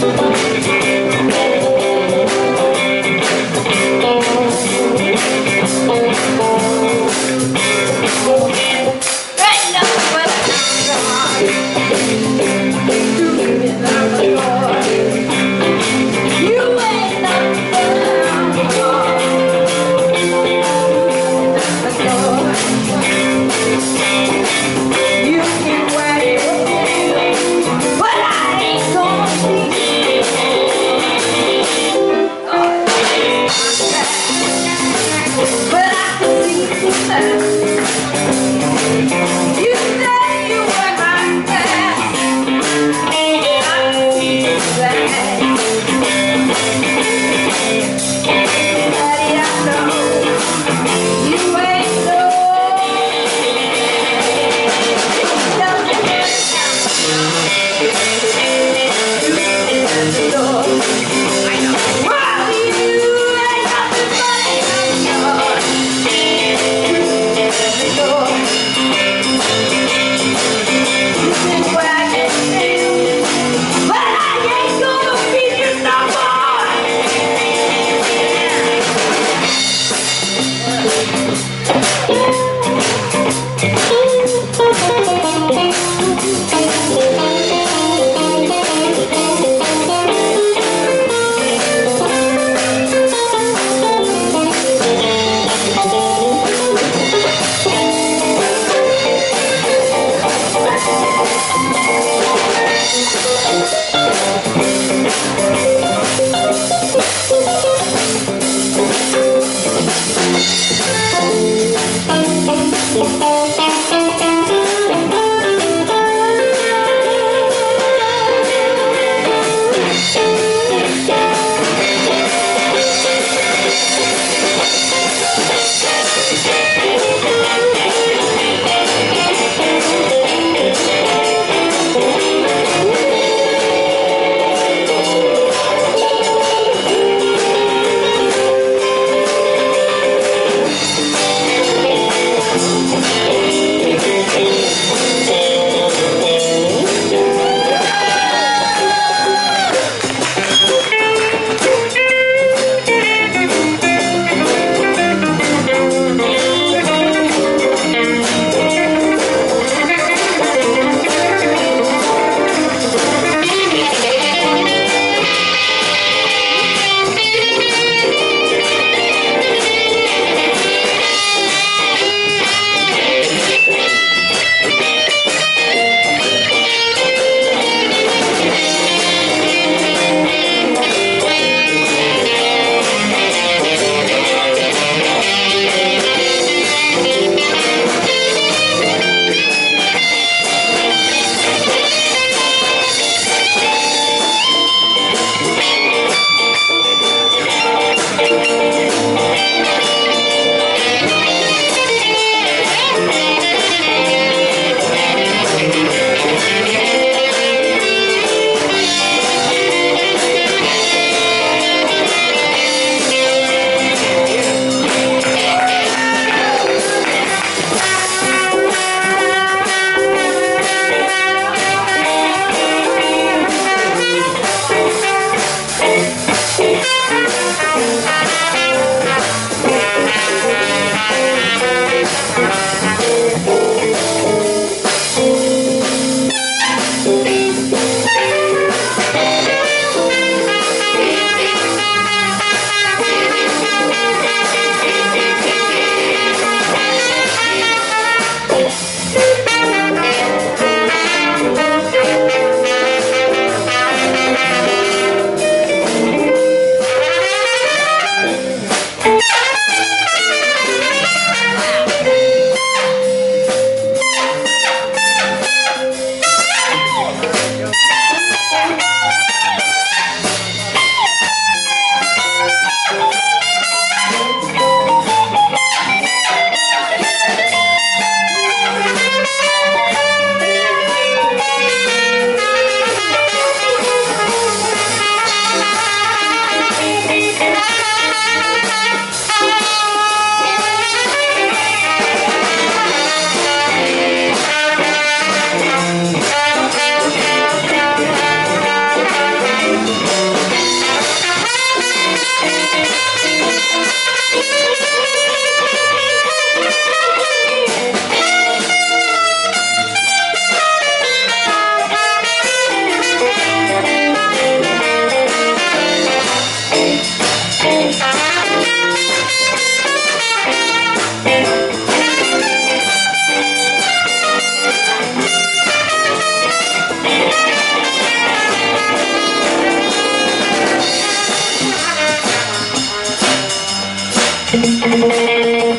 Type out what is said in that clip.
Thank Yes. Okay.